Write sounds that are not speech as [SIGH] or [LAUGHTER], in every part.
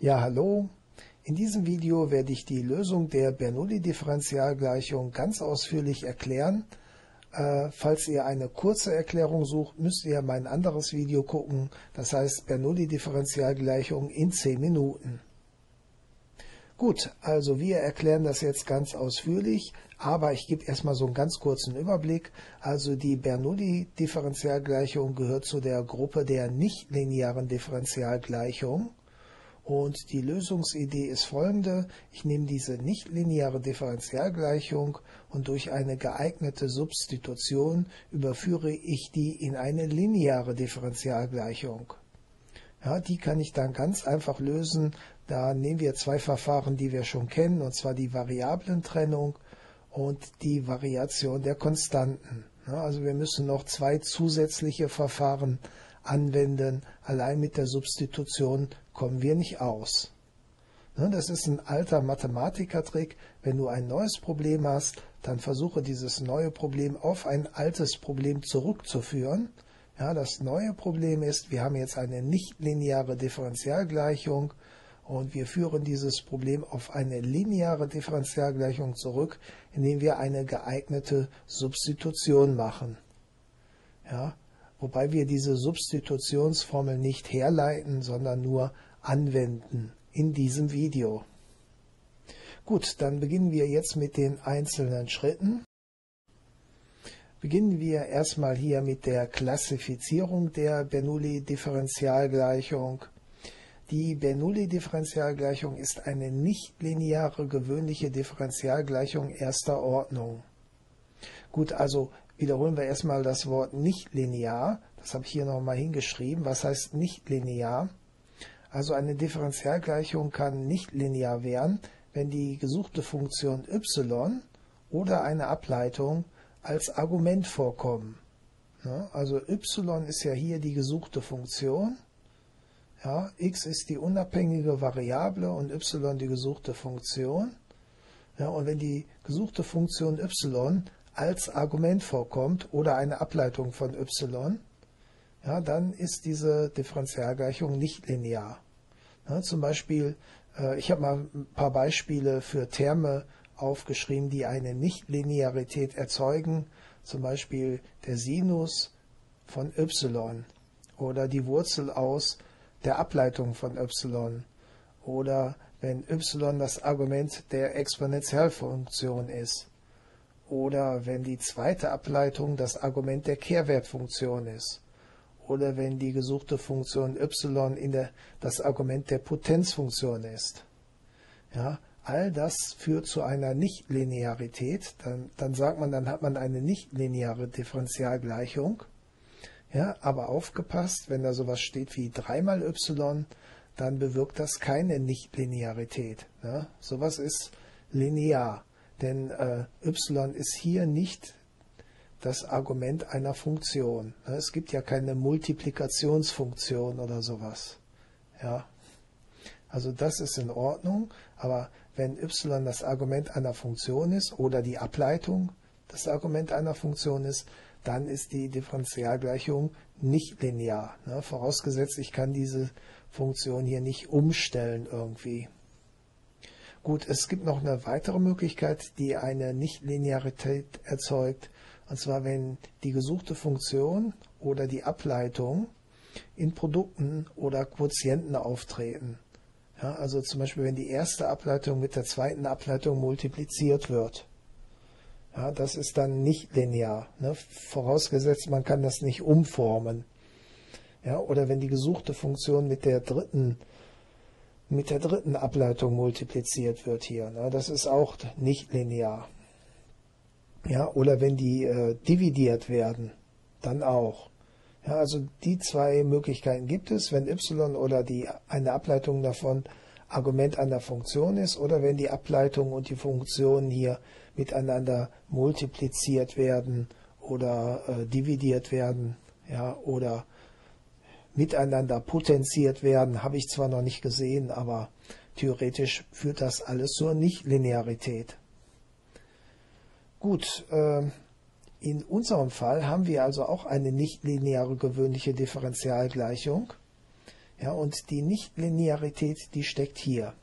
Ja, hallo. In diesem Video werde ich die Lösung der Bernoulli-Differentialgleichung ganz ausführlich erklären. Äh, falls ihr eine kurze Erklärung sucht, müsst ihr mein anderes Video gucken, das heißt Bernoulli-Differentialgleichung in 10 Minuten. Gut, also wir erklären das jetzt ganz ausführlich, aber ich gebe erstmal so einen ganz kurzen Überblick. Also die Bernoulli-Differentialgleichung gehört zu der Gruppe der nichtlinearen Differentialgleichungen. Und die Lösungsidee ist folgende. Ich nehme diese nichtlineare Differentialgleichung und durch eine geeignete Substitution überführe ich die in eine lineare Differentialgleichung. Ja, die kann ich dann ganz einfach lösen. Da nehmen wir zwei Verfahren, die wir schon kennen, und zwar die Variablentrennung und die Variation der Konstanten. Ja, also wir müssen noch zwei zusätzliche Verfahren anwenden. Allein mit der Substitution kommen wir nicht aus. Ne, das ist ein alter Mathematikertrick. Wenn du ein neues Problem hast, dann versuche dieses neue Problem auf ein altes Problem zurückzuführen. Ja, das neue Problem ist, wir haben jetzt eine nichtlineare Differentialgleichung und wir führen dieses Problem auf eine lineare Differentialgleichung zurück, indem wir eine geeignete Substitution machen. Ja, wobei wir diese Substitutionsformel nicht herleiten, sondern nur anwenden in diesem Video. Gut, dann beginnen wir jetzt mit den einzelnen Schritten. Beginnen wir erstmal hier mit der Klassifizierung der Bernoulli-Differentialgleichung. Die Bernoulli-Differentialgleichung ist eine nichtlineare gewöhnliche Differentialgleichung erster Ordnung. Gut, also wiederholen wir erstmal das Wort nichtlinear. Das habe ich hier nochmal hingeschrieben. Was heißt nichtlinear? Also eine Differentialgleichung kann nicht linear werden, wenn die gesuchte Funktion y oder eine Ableitung als Argument vorkommen. Also y ist ja hier die gesuchte Funktion. Ja, x ist die unabhängige Variable und y die gesuchte Funktion. Ja, und wenn die gesuchte Funktion y als Argument vorkommt oder eine Ableitung von y, ja, dann ist diese Differentialgleichung nicht linear. Ja, zum Beispiel, äh, ich habe mal ein paar Beispiele für Terme aufgeschrieben, die eine Nichtlinearität erzeugen, zum Beispiel der Sinus von y oder die Wurzel aus der Ableitung von y. Oder wenn y das Argument der Exponentialfunktion ist. Oder wenn die zweite Ableitung das Argument der Kehrwertfunktion ist oder wenn die gesuchte Funktion y in der, das Argument der Potenzfunktion ist. Ja, all das führt zu einer Nichtlinearität. Dann, dann sagt man, dann hat man eine nichtlineare Differentialgleichung. Ja, aber aufgepasst, wenn da sowas steht wie 3 mal y, dann bewirkt das keine Nichtlinearität. Ja, sowas ist linear, denn äh, y ist hier nicht das Argument einer Funktion. Es gibt ja keine Multiplikationsfunktion oder sowas. Ja. Also das ist in Ordnung, aber wenn y das Argument einer Funktion ist oder die Ableitung das Argument einer Funktion ist, dann ist die Differentialgleichung nicht linear. Ne? Vorausgesetzt, ich kann diese Funktion hier nicht umstellen irgendwie. Gut, es gibt noch eine weitere Möglichkeit, die eine Nichtlinearität erzeugt. Und zwar, wenn die gesuchte Funktion oder die Ableitung in Produkten oder Quotienten auftreten. Ja, also zum Beispiel, wenn die erste Ableitung mit der zweiten Ableitung multipliziert wird. Ja, das ist dann nicht linear. Ne? Vorausgesetzt, man kann das nicht umformen. Ja, oder wenn die gesuchte Funktion mit der dritten mit der dritten Ableitung multipliziert wird hier. Ne? Das ist auch nicht linear. Ja, oder wenn die äh, dividiert werden, dann auch. Ja, also die zwei Möglichkeiten gibt es, wenn y oder die, eine Ableitung davon Argument einer Funktion ist oder wenn die Ableitung und die Funktion hier miteinander multipliziert werden oder äh, dividiert werden, ja, oder miteinander potenziert werden, habe ich zwar noch nicht gesehen, aber theoretisch führt das alles zur Nichtlinearität. Gut, äh, in unserem Fall haben wir also auch eine nichtlineare gewöhnliche Differentialgleichung. Ja, und die Nichtlinearität, die steckt hier.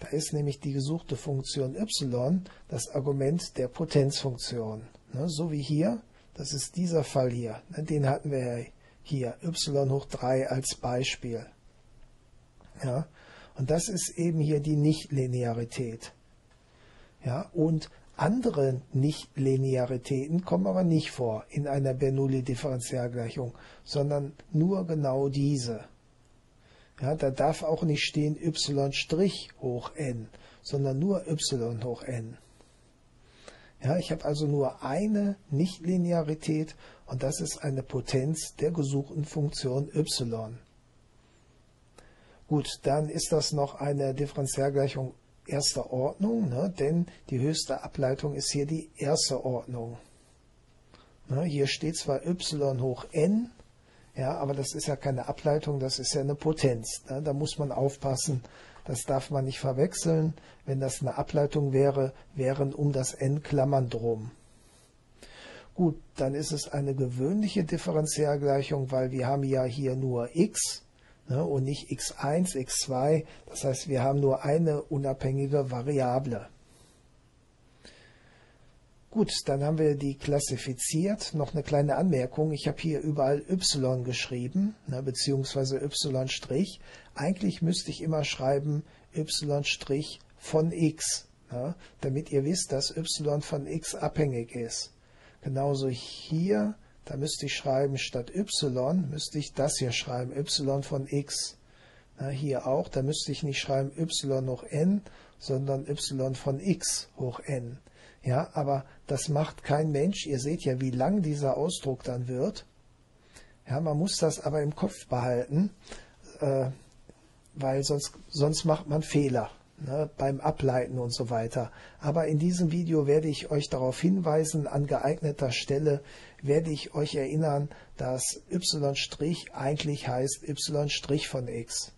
Da ist nämlich die gesuchte Funktion y das Argument der Potenzfunktion. Ne, so wie hier, das ist dieser Fall hier. Ne, den hatten wir ja hier, y hoch 3 als Beispiel. Ja, und das ist eben hier die Nichtlinearität. Ja, und andere Nichtlinearitäten kommen aber nicht vor in einer Bernoulli-Differentialgleichung, sondern nur genau diese. Ja, da darf auch nicht stehen y' hoch n, sondern nur y hoch n. Ja, ich habe also nur eine Nichtlinearität und das ist eine Potenz der gesuchten Funktion y. Gut, dann ist das noch eine Differentialgleichung erster Ordnung, ne, denn die höchste Ableitung ist hier die erste Ordnung. Ne, hier steht zwar y hoch n, ja, aber das ist ja keine Ableitung, das ist ja eine Potenz. Ne, da muss man aufpassen, das darf man nicht verwechseln. Wenn das eine Ableitung wäre, wären um das n Klammern drum. Gut, dann ist es eine gewöhnliche Differentialgleichung, weil wir haben ja hier nur x ne, und nicht x1, x2. Das heißt, wir haben nur eine unabhängige Variable. Gut, dann haben wir die klassifiziert. Noch eine kleine Anmerkung. Ich habe hier überall y geschrieben, ne, beziehungsweise y'. Eigentlich müsste ich immer schreiben y' von x, ne, damit ihr wisst, dass y von x abhängig ist. Genauso hier da müsste ich schreiben, statt y müsste ich das hier schreiben, y von x. Na, hier auch, da müsste ich nicht schreiben y hoch n, sondern y von x hoch n. Ja, aber das macht kein Mensch. Ihr seht ja, wie lang dieser Ausdruck dann wird. Ja, man muss das aber im Kopf behalten, äh, weil sonst, sonst macht man Fehler ne, beim Ableiten und so weiter. Aber in diesem Video werde ich euch darauf hinweisen, an geeigneter Stelle werde ich euch erinnern, dass y' eigentlich heißt y' von x.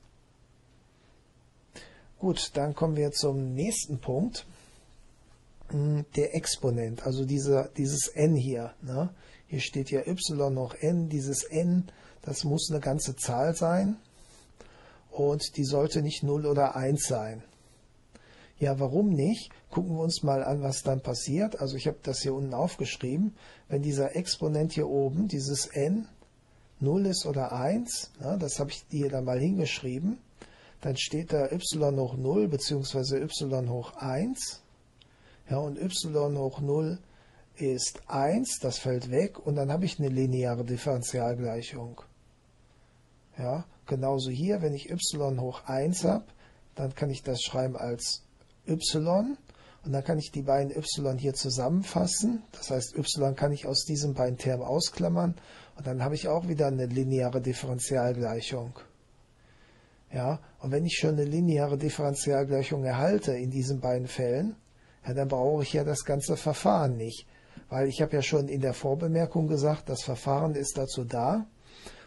Gut, dann kommen wir zum nächsten Punkt. Hm, der Exponent, also diese, dieses n hier. Ne? Hier steht ja y noch n. Dieses n, das muss eine ganze Zahl sein und die sollte nicht 0 oder 1 sein. Ja, warum nicht? Gucken wir uns mal an, was dann passiert. Also ich habe das hier unten aufgeschrieben. Wenn dieser Exponent hier oben, dieses n, 0 ist oder 1, ja, das habe ich hier dann mal hingeschrieben, dann steht da y hoch 0 bzw. y hoch 1. Ja, und y hoch 0 ist 1, das fällt weg und dann habe ich eine lineare Differentialgleichung. Ja, genauso hier, wenn ich y hoch 1 habe, dann kann ich das schreiben als y und dann kann ich die beiden y hier zusammenfassen. Das heißt, y kann ich aus diesen beiden Termen ausklammern und dann habe ich auch wieder eine lineare Differentialgleichung. Ja, und wenn ich schon eine lineare Differentialgleichung erhalte in diesen beiden Fällen, ja, dann brauche ich ja das ganze Verfahren nicht. Weil ich habe ja schon in der Vorbemerkung gesagt, das Verfahren ist dazu da,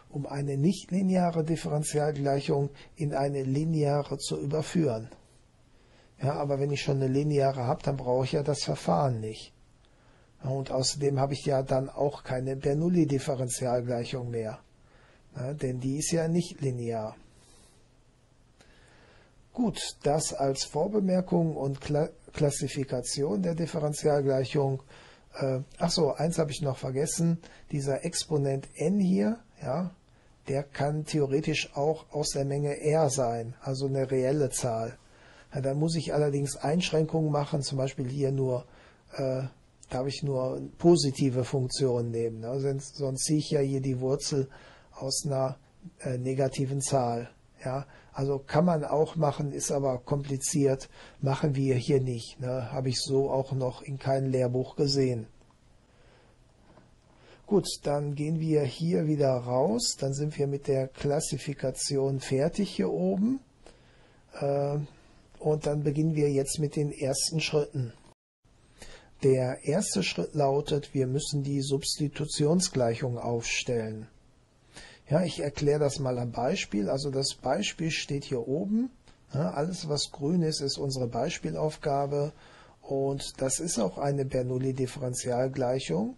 um eine nichtlineare Differentialgleichung in eine lineare zu überführen. Ja, aber wenn ich schon eine lineare habe, dann brauche ich ja das Verfahren nicht. Ja, und außerdem habe ich ja dann auch keine Bernoulli-Differentialgleichung mehr. Ja, denn die ist ja nicht linear. Gut, das als Vorbemerkung und Kla Klassifikation der Differentialgleichung. Äh, ach so, eins habe ich noch vergessen. Dieser Exponent n hier, ja, der kann theoretisch auch aus der Menge r sein, also eine reelle Zahl. Ja, da muss ich allerdings Einschränkungen machen, zum Beispiel hier nur, äh, darf ich nur positive Funktionen nehmen. Ne? Sonst, sonst ziehe ich ja hier die Wurzel aus einer äh, negativen Zahl. Ja, also kann man auch machen, ist aber kompliziert, machen wir hier nicht. Ne? Habe ich so auch noch in keinem Lehrbuch gesehen. Gut, dann gehen wir hier wieder raus. Dann sind wir mit der Klassifikation fertig hier oben. Äh, und dann beginnen wir jetzt mit den ersten Schritten. Der erste Schritt lautet, wir müssen die Substitutionsgleichung aufstellen. Ja, ich erkläre das mal am Beispiel. Also das Beispiel steht hier oben. Ja, alles, was grün ist, ist unsere Beispielaufgabe. Und das ist auch eine Bernoulli-Differentialgleichung.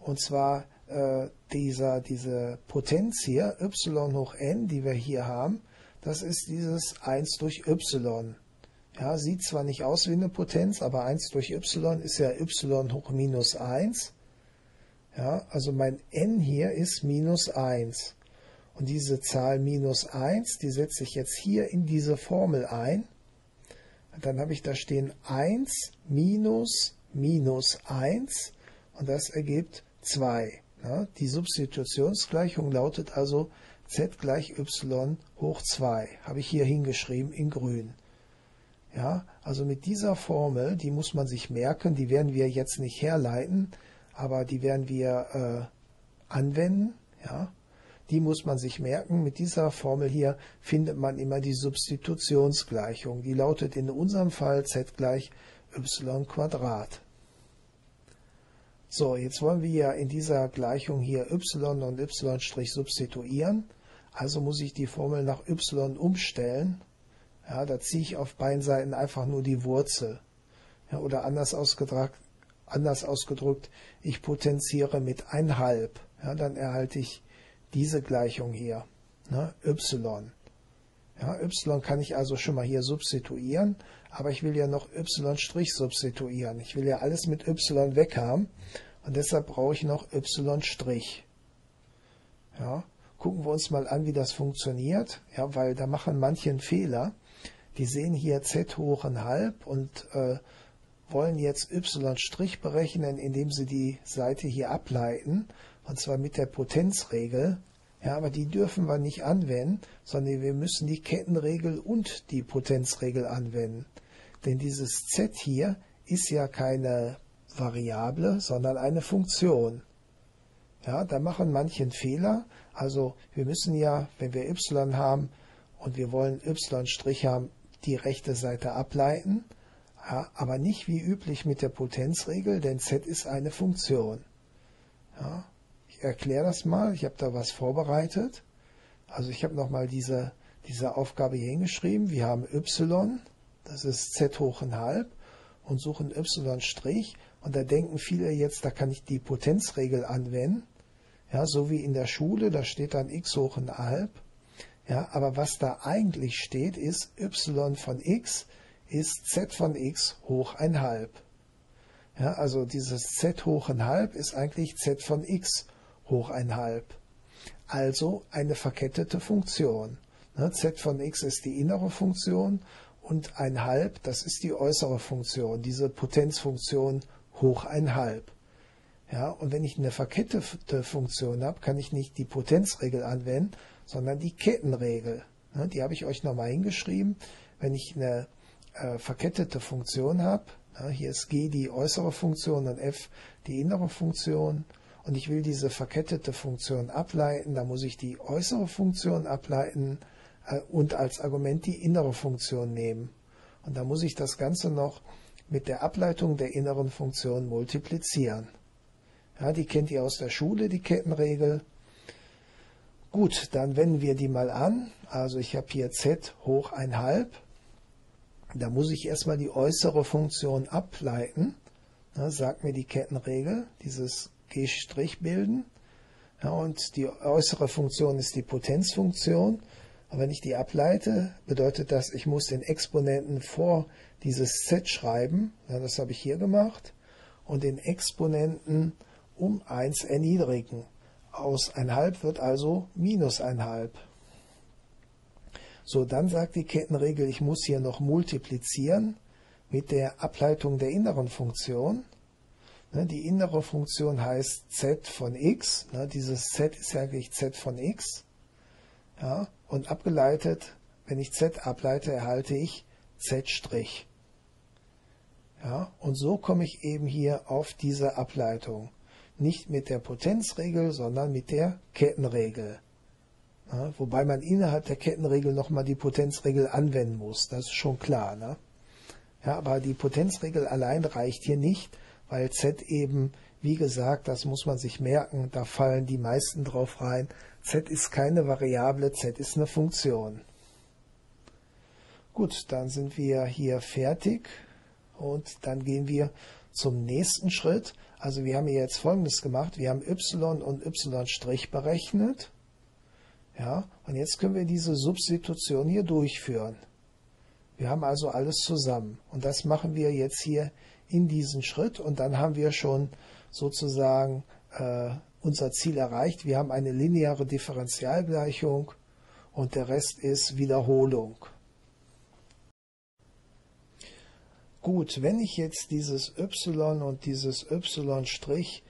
Und zwar äh, dieser, diese Potenz hier, y hoch n, die wir hier haben, das ist dieses 1 durch y. Ja, sieht zwar nicht aus wie eine Potenz, aber 1 durch y ist ja y hoch minus 1. Ja, also mein n hier ist minus 1. Und diese Zahl minus 1, die setze ich jetzt hier in diese Formel ein. Dann habe ich da stehen 1 minus minus 1 und das ergibt 2. Ja, die Substitutionsgleichung lautet also z gleich y hoch 2. Habe ich hier hingeschrieben in grün. Ja, also mit dieser Formel, die muss man sich merken, die werden wir jetzt nicht herleiten, aber die werden wir äh, anwenden. Ja, die muss man sich merken. Mit dieser Formel hier findet man immer die Substitutionsgleichung. Die lautet in unserem Fall z gleich y Quadrat. So, jetzt wollen wir ja in dieser Gleichung hier y und y' substituieren. Also muss ich die Formel nach y umstellen. Ja, da ziehe ich auf beiden Seiten einfach nur die Wurzel. Ja, oder anders ausgedrückt, anders ausgedrückt, ich potenziere mit 1,5. Ja, dann erhalte ich diese Gleichung hier. Ne, y. Ja, y kann ich also schon mal hier substituieren, aber ich will ja noch y' substituieren. Ich will ja alles mit y weg haben und deshalb brauche ich noch y'. Ja, gucken wir uns mal an, wie das funktioniert, ja, weil da machen manche einen Fehler. Die sehen hier z hoch ein halb und äh, wollen jetzt y' berechnen, indem sie die Seite hier ableiten, und zwar mit der Potenzregel. Ja, aber die dürfen wir nicht anwenden, sondern wir müssen die Kettenregel und die Potenzregel anwenden. Denn dieses z hier ist ja keine Variable, sondern eine Funktion. Ja, da machen manche einen Fehler. Also wir müssen ja, wenn wir y haben und wir wollen y' haben, die rechte Seite ableiten, ja, aber nicht wie üblich mit der Potenzregel, denn z ist eine Funktion. Ja, ich erkläre das mal, ich habe da was vorbereitet. Also ich habe nochmal diese, diese Aufgabe hier hingeschrieben. Wir haben y, das ist z hoch ein halb, und suchen y'. Und da denken viele jetzt, da kann ich die Potenzregel anwenden. Ja, so wie in der Schule, da steht dann x hoch ein halb. Ja, aber was da eigentlich steht, ist y von x ist z von x hoch ein halb. Ja, also dieses z hoch ein halb ist eigentlich z von x hoch ein halb. Also eine verkettete Funktion. Ne, z von x ist die innere Funktion und ein halb, das ist die äußere Funktion, diese Potenzfunktion hoch ein halb. Ja, und wenn ich eine verkettete Funktion habe, kann ich nicht die Potenzregel anwenden, sondern die Kettenregel. Ne, die habe ich euch nochmal hingeschrieben. Wenn ich eine äh, verkettete Funktion habe, ja, hier ist g die äußere Funktion und f die innere Funktion, und ich will diese verkettete Funktion ableiten, dann muss ich die äußere Funktion ableiten äh, und als Argument die innere Funktion nehmen. Und da muss ich das Ganze noch mit der Ableitung der inneren Funktion multiplizieren. Ja, die kennt ihr aus der Schule, die Kettenregel. Gut, dann wenden wir die mal an. Also ich habe hier z hoch 1,5. Da muss ich erstmal die äußere Funktion ableiten. Ja, sagt mir die Kettenregel, dieses G' bilden. Ja, und die äußere Funktion ist die Potenzfunktion. Und wenn ich die ableite, bedeutet das, ich muss den Exponenten vor dieses z schreiben. Ja, das habe ich hier gemacht. Und den Exponenten um 1 erniedrigen. Aus 1,5 wird also minus 1,5. So, dann sagt die Kettenregel, ich muss hier noch multiplizieren mit der Ableitung der inneren Funktion. Ne, die innere Funktion heißt z von x. Ne, dieses z ist ja eigentlich z von x. Ja, und abgeleitet, wenn ich z ableite, erhalte ich z'. Ja, und so komme ich eben hier auf diese Ableitung. Nicht mit der Potenzregel, sondern mit der Kettenregel. Ja, wobei man innerhalb der Kettenregel nochmal die Potenzregel anwenden muss. Das ist schon klar. Ne? Ja, aber die Potenzregel allein reicht hier nicht, weil z eben, wie gesagt, das muss man sich merken, da fallen die meisten drauf rein, z ist keine Variable, z ist eine Funktion. Gut, dann sind wir hier fertig und dann gehen wir zum nächsten Schritt. Also wir haben hier jetzt folgendes gemacht. Wir haben y und y' berechnet. Ja, und jetzt können wir diese Substitution hier durchführen. Wir haben also alles zusammen. Und das machen wir jetzt hier in diesen Schritt. Und dann haben wir schon sozusagen äh, unser Ziel erreicht. Wir haben eine lineare Differentialgleichung und der Rest ist Wiederholung. Gut, wenn ich jetzt dieses y und dieses y',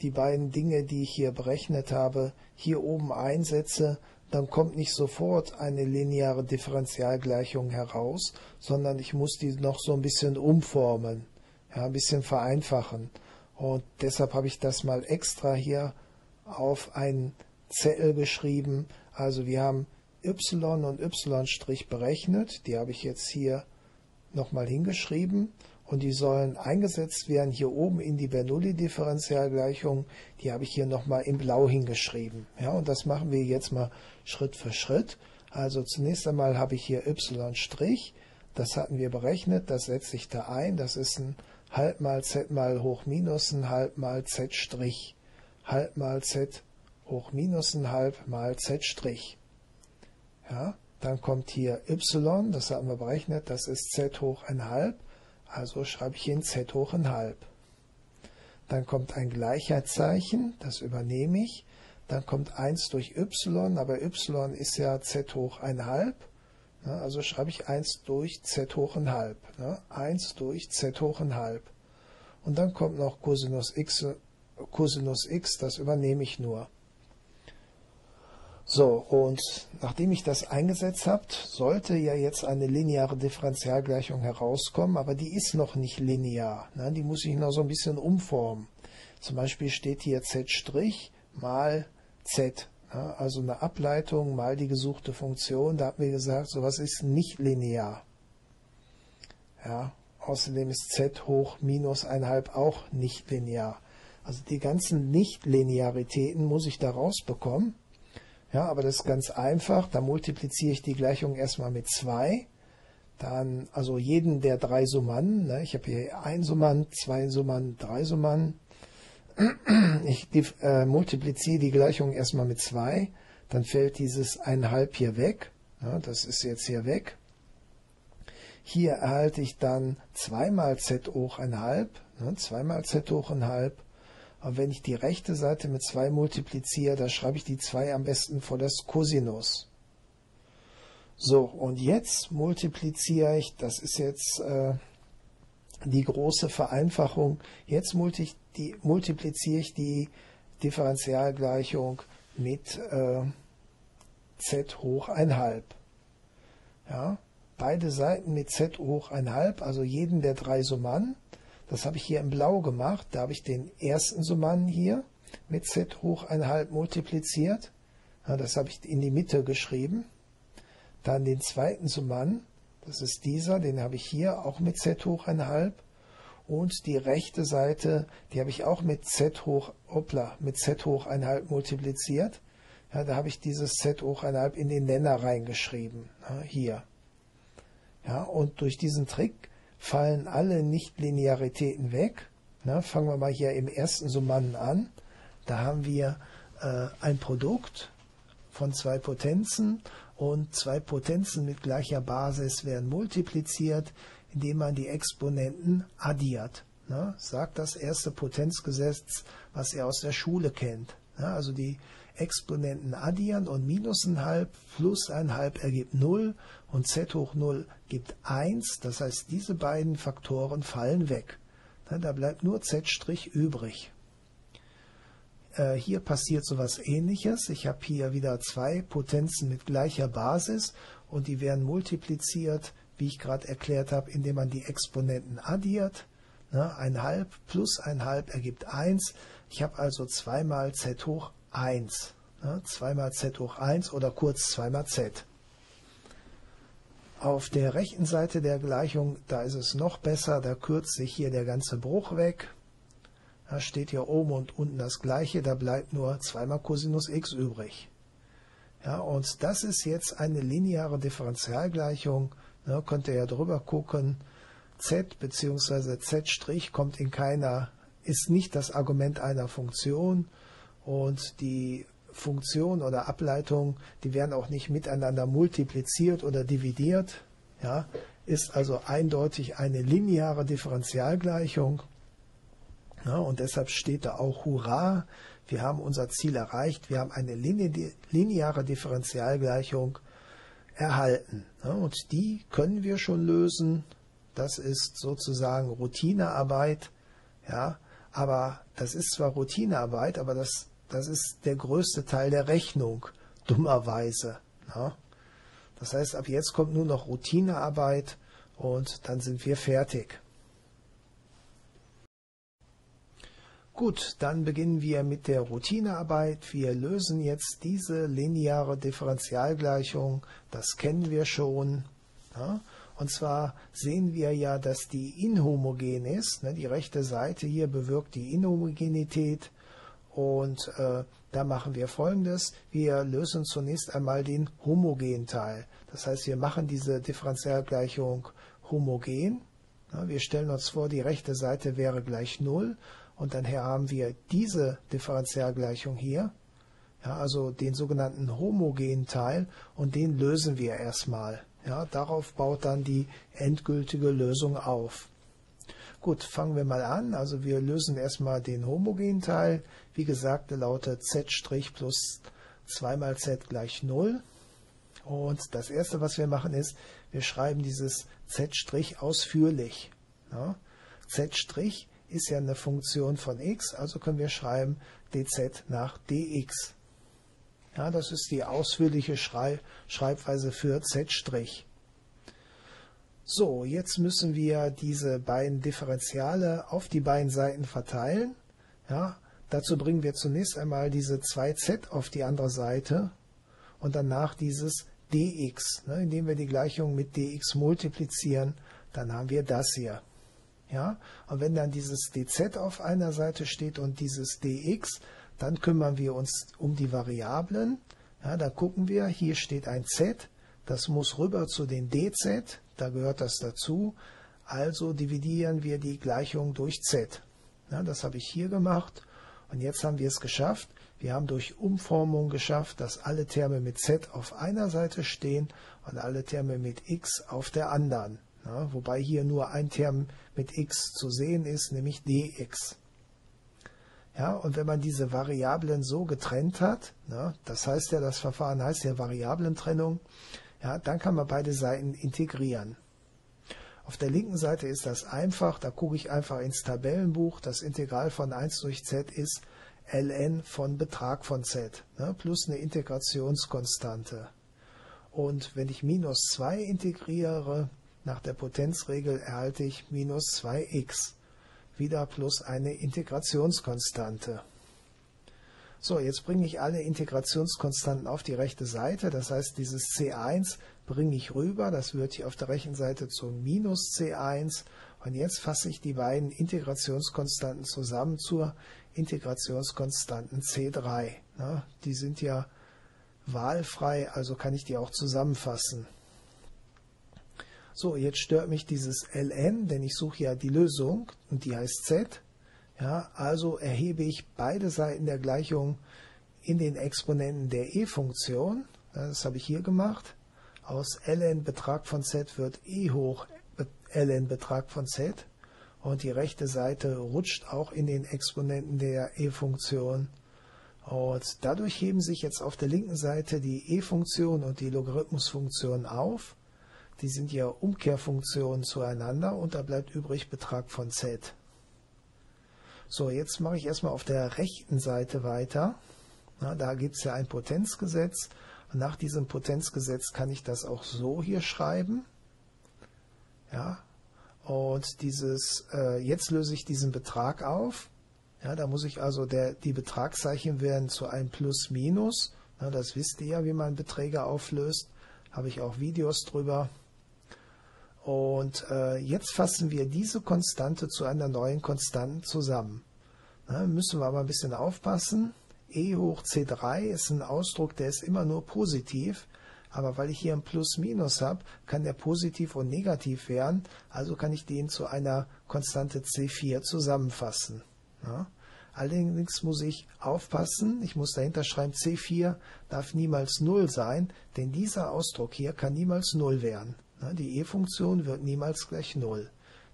die beiden Dinge, die ich hier berechnet habe, hier oben einsetze, dann kommt nicht sofort eine lineare Differentialgleichung heraus, sondern ich muss die noch so ein bisschen umformen, ja, ein bisschen vereinfachen. Und deshalb habe ich das mal extra hier auf einen Zettel geschrieben. Also wir haben y und y' berechnet, die habe ich jetzt hier nochmal hingeschrieben und die sollen eingesetzt werden hier oben in die Bernoulli-Differentialgleichung. Die habe ich hier nochmal in blau hingeschrieben. Ja, und das machen wir jetzt mal Schritt für Schritt. Also zunächst einmal habe ich hier y', das hatten wir berechnet, das setze ich da ein. Das ist ein halb mal z mal hoch minus ein halb mal z Strich. Halb mal z hoch minus ein halb mal z Strich. Ja, dann kommt hier y, das haben wir berechnet, das ist z hoch ein halb, also schreibe ich hin z hoch ein halb. Dann kommt ein Gleichheitszeichen, das übernehme ich. Dann kommt 1 durch y, aber y ist ja z hoch ein halb. Ne, also schreibe ich 1 durch z hoch ein halb. 1 durch z hoch ein halb. Und dann kommt noch Cosinus x, Cosinus x, das übernehme ich nur. So, und nachdem ich das eingesetzt habe, sollte ja jetzt eine lineare Differentialgleichung herauskommen, aber die ist noch nicht linear. Ne? Die muss ich noch so ein bisschen umformen. Zum Beispiel steht hier z' mal z, ne? also eine Ableitung mal die gesuchte Funktion. Da haben wir gesagt, sowas ist nicht linear. Ja, außerdem ist z hoch minus 1,5 auch nicht linear. Also die ganzen Nichtlinearitäten muss ich da rausbekommen. Ja, aber das ist ganz einfach. Da multipliziere ich die Gleichung erstmal mit 2. Dann, also jeden der drei Summanden. Ne? Ich habe hier ein Summand, zwei Summanden, drei Summanden. [CLEARS THROAT] Ich äh, multipliziere die Gleichung erstmal mit 2. Dann fällt dieses 1,5 hier weg. Ja, das ist jetzt hier weg. Hier erhalte ich dann 2 mal z hoch 1,5. Ne? 2 mal z hoch 1,5 aber wenn ich die rechte Seite mit 2 multipliziere, da schreibe ich die 2 am besten vor das Cosinus. So, und jetzt multipliziere ich, das ist jetzt äh, die große Vereinfachung, jetzt multi die, multipliziere ich die Differentialgleichung mit äh, z hoch 1,5. Ja, beide Seiten mit z hoch 1,5, also jeden der drei Summen. Das habe ich hier in blau gemacht. Da habe ich den ersten Summanden hier mit z hoch 1,5 multipliziert. Ja, das habe ich in die Mitte geschrieben. Dann den zweiten Summanden, das ist dieser, den habe ich hier auch mit z hoch 1,5. Und die rechte Seite, die habe ich auch mit z hoch, hoppla, mit z hoch 1,5 multipliziert. Ja, da habe ich dieses z hoch 1,5 in den Nenner reingeschrieben. Ja, hier. Ja, und durch diesen Trick fallen alle Nichtlinearitäten weg. Na, fangen wir mal hier im ersten Summanden an. Da haben wir äh, ein Produkt von zwei Potenzen und zwei Potenzen mit gleicher Basis werden multipliziert, indem man die Exponenten addiert. Na, sagt das erste Potenzgesetz, was ihr aus der Schule kennt. Na, also die Exponenten addieren und minus ein halb plus ein halb ergibt 0 und z hoch 0 gibt 1. Das heißt, diese beiden Faktoren fallen weg. Da bleibt nur z' übrig. Äh, hier passiert so etwas ähnliches. Ich habe hier wieder zwei Potenzen mit gleicher Basis und die werden multipliziert, wie ich gerade erklärt habe, indem man die Exponenten addiert. Ein halb plus ein halb ergibt 1. Ich habe also zweimal z hoch 1. Ja, 2 mal z hoch 1 oder kurz 2 mal z. Auf der rechten Seite der Gleichung, da ist es noch besser, da kürzt sich hier der ganze Bruch weg. Da steht hier oben und unten das gleiche, da bleibt nur 2 mal Cosinus x übrig. Ja, und das ist jetzt eine lineare Differentialgleichung. Da könnt ihr ja drüber gucken. z bzw. z' kommt in keiner, ist nicht das Argument einer Funktion und die Funktion oder Ableitung, die werden auch nicht miteinander multipliziert oder dividiert, ja, ist also eindeutig eine lineare Differentialgleichung. Ja, und deshalb steht da auch Hurra, wir haben unser Ziel erreicht, wir haben eine lineare Differentialgleichung erhalten. Ja, und die können wir schon lösen. Das ist sozusagen Routinearbeit. Ja, aber das ist zwar Routinearbeit, aber das, das ist der größte Teil der Rechnung, [LAUGHS] dummerweise. Ja. Das heißt, ab jetzt kommt nur noch Routinearbeit und dann sind wir fertig. Gut, dann beginnen wir mit der Routinearbeit. Wir lösen jetzt diese lineare Differentialgleichung. Das kennen wir schon. Ja? Und zwar sehen wir ja, dass die inhomogen ist. Ne? Die rechte Seite hier bewirkt die Inhomogenität. Und äh, da machen wir folgendes. Wir lösen zunächst einmal den homogen Teil. Das heißt, wir machen diese Differentialgleichung homogen. Wir stellen uns vor, die rechte Seite wäre gleich 0 und dann haben wir diese Differentialgleichung hier, ja, also den sogenannten homogenen Teil und den lösen wir erstmal. Ja, darauf baut dann die endgültige Lösung auf. Gut, fangen wir mal an. Also wir lösen erstmal den homogenen Teil. Wie gesagt, der lautet z' plus 2 mal z gleich 0. Und das erste, was wir machen, ist, wir schreiben dieses z' ausführlich. Ja, z' ist ja eine Funktion von x, also können wir schreiben dz nach dx. Ja, das ist die ausführliche Schrei Schreibweise für z'. So, jetzt müssen wir diese beiden Differentiale auf die beiden Seiten verteilen. Ja, dazu bringen wir zunächst einmal diese 2z auf die andere Seite und danach dieses dx. Ne, indem wir die Gleichung mit dx multiplizieren, dann haben wir das hier. Ja? Und wenn dann dieses dz auf einer Seite steht und dieses dx, dann kümmern wir uns um die Variablen. Ja, da gucken wir, hier steht ein z, das muss rüber zu den dz, da gehört das dazu. Also dividieren wir die Gleichung durch z. Ja, das habe ich hier gemacht und jetzt haben wir es geschafft. Wir haben durch Umformung geschafft, dass alle Terme mit z auf einer Seite stehen und alle Terme mit x auf der anderen. Ja, wobei hier nur ein Term mit x zu sehen ist, nämlich dx. Ja, und wenn man diese Variablen so getrennt hat, ne, das heißt ja, das Verfahren heißt ja Variablentrennung, ja, dann kann man beide Seiten integrieren. Auf der linken Seite ist das einfach, da gucke ich einfach ins Tabellenbuch, das Integral von 1 durch z ist ln von Betrag von z, ne, plus eine Integrationskonstante. Und wenn ich minus 2 integriere, nach der Potenzregel erhalte ich minus 2x, wieder plus eine Integrationskonstante. So, jetzt bringe ich alle Integrationskonstanten auf die rechte Seite. Das heißt, dieses c1 bringe ich rüber. Das wird hier auf der rechten Seite zu minus c1. Und jetzt fasse ich die beiden Integrationskonstanten zusammen zur Integrationskonstanten c3. die sind ja wahlfrei, also kann ich die auch zusammenfassen. So, jetzt stört mich dieses ln, denn ich suche ja die Lösung und die heißt z. Ja, also erhebe ich beide Seiten der Gleichung in den Exponenten der e-Funktion. Das habe ich hier gemacht. Aus ln Betrag von z wird e hoch ln Betrag von z. Und die rechte Seite rutscht auch in den Exponenten der e-Funktion. Und dadurch heben sich jetzt auf der linken Seite die e-Funktion und die Logarithmusfunktion auf. Die sind ja Umkehrfunktionen zueinander und da bleibt übrig Betrag von z. So, jetzt mache ich erstmal auf der rechten Seite weiter. Na, da gibt es ja ein Potenzgesetz. Nach diesem Potenzgesetz kann ich das auch so hier schreiben. Ja, und dieses, äh, jetzt löse ich diesen Betrag auf. Ja, da muss ich also, der, die Betragszeichen werden zu einem Plus Minus. Na, das wisst ihr ja, wie man Beträge auflöst. Habe ich auch Videos drüber. Und äh, jetzt fassen wir diese Konstante zu einer neuen Konstanten zusammen. Na, müssen wir aber ein bisschen aufpassen. e hoch c3 ist ein Ausdruck, der ist immer nur positiv. aber weil ich hier ein Plus-Minus habe, kann der positiv und negativ werden, also kann ich den zu einer Konstante C4 zusammenfassen. Ja. Allerdings muss ich aufpassen, ich muss dahinter schreiben, C4 darf niemals 0 sein, denn dieser Ausdruck hier kann niemals 0 werden. Die e-Funktion wird niemals gleich 0.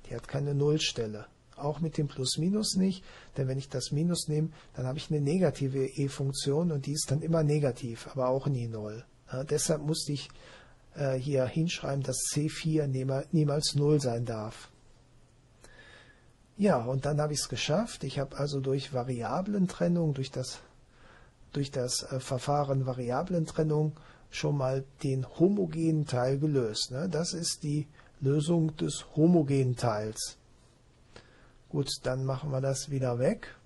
Die hat keine Nullstelle. Auch mit dem Plus-Minus nicht, denn wenn ich das Minus nehme, dann habe ich eine negative e-Funktion und die ist dann immer negativ, aber auch nie 0. Ja, deshalb musste ich äh, hier hinschreiben, dass C4 niemals 0 sein darf. Ja, und dann habe ich es geschafft. Ich habe also durch Variablentrennung, durch das, durch das äh, Verfahren Variablentrennung schon mal den homogenen Teil gelöst. Ne? Das ist die Lösung des homogenen Teils. Gut, dann machen wir das wieder weg.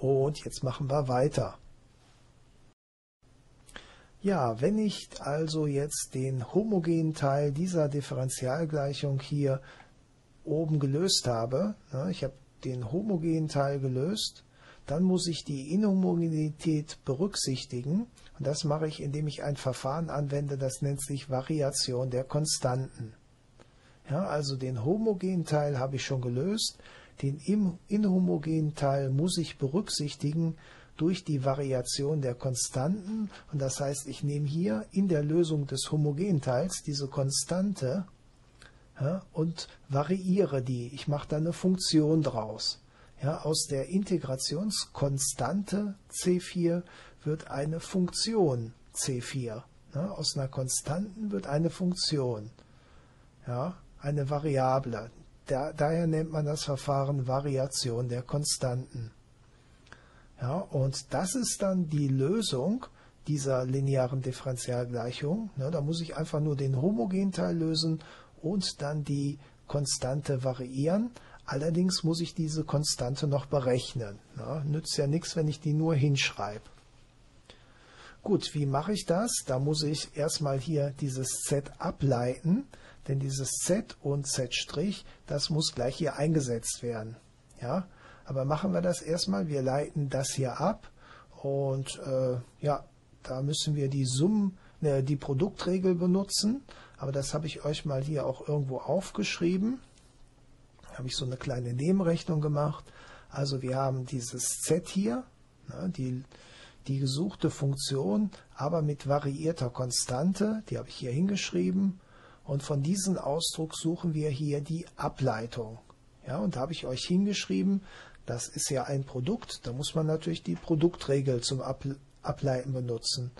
Und jetzt machen wir weiter. Ja, wenn ich also jetzt den homogenen Teil dieser Differentialgleichung hier oben gelöst habe, ne, ich habe den homogenen Teil gelöst, dann muss ich die Inhomogenität berücksichtigen. Und das mache ich, indem ich ein Verfahren anwende, das nennt sich Variation der Konstanten. Ja, also den homogenen Teil habe ich schon gelöst. Den inhomogenen Teil muss ich berücksichtigen durch die Variation der Konstanten. Und das heißt, ich nehme hier in der Lösung des homogenen Teils diese Konstante ja, und variiere die. Ich mache da eine Funktion draus. Ja, aus der Integrationskonstante C4 wird eine Funktion C4. Ja, aus einer Konstanten wird eine Funktion. Ja, eine Variable. Da, daher nennt man das Verfahren Variation der Konstanten. Ja, und das ist dann die Lösung dieser linearen Differentialgleichung. Ja, da muss ich einfach nur den Homogenteil lösen und dann die Konstante variieren. Allerdings muss ich diese Konstante noch berechnen. Ja, nützt ja nichts, wenn ich die nur hinschreibe. Gut, wie mache ich das? Da muss ich erstmal hier dieses Z ableiten, denn dieses Z und Z', das muss gleich hier eingesetzt werden. Ja, aber machen wir das erstmal. Wir leiten das hier ab und äh, ja, da müssen wir die Summen, äh, die Produktregel benutzen. Aber das habe ich euch mal hier auch irgendwo aufgeschrieben. Da habe ich so eine kleine Nebenrechnung gemacht. Also wir haben dieses Z hier, ne, die, die gesuchte Funktion, aber mit variierter Konstante. Die habe ich hier hingeschrieben. Und von diesem Ausdruck suchen wir hier die Ableitung. Ja, und da habe ich euch hingeschrieben, das ist ja ein Produkt, da muss man natürlich die Produktregel zum Ableiten benutzen.